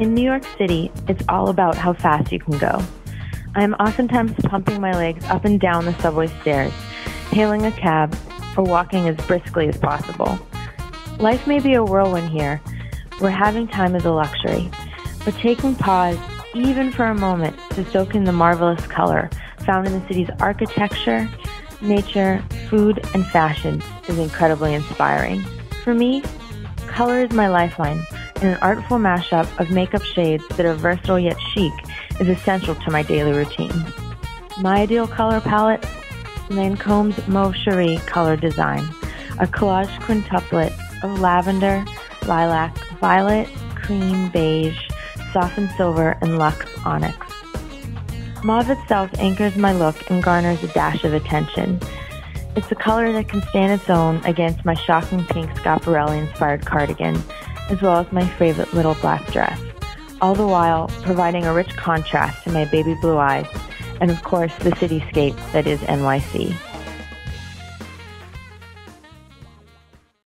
In New York City, it's all about how fast you can go. I am oftentimes pumping my legs up and down the subway stairs, hailing a cab, or walking as briskly as possible. Life may be a whirlwind here, where having time is a luxury, but taking pause, even for a moment, to soak in the marvelous color found in the city's architecture, nature, food, and fashion is incredibly inspiring. For me, color is my lifeline, and an artful mashup of makeup shades that are versatile yet chic is essential to my daily routine. My ideal color palette Lancome's Mauve Cherie color design, a collage quintuplet of lavender, lilac, violet, cream, beige, softened silver, and luxe onyx. Mauve itself anchors my look and garners a dash of attention. It's a color that can stand its own against my shocking pink Schiaparelli inspired cardigan, as well as my favorite little black dress, all the while providing a rich contrast to my baby blue eyes and, of course, the cityscape that is NYC.